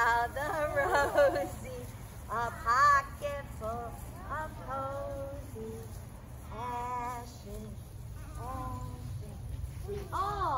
how the rosy, a pocket full of posies, ashes, ashes. We all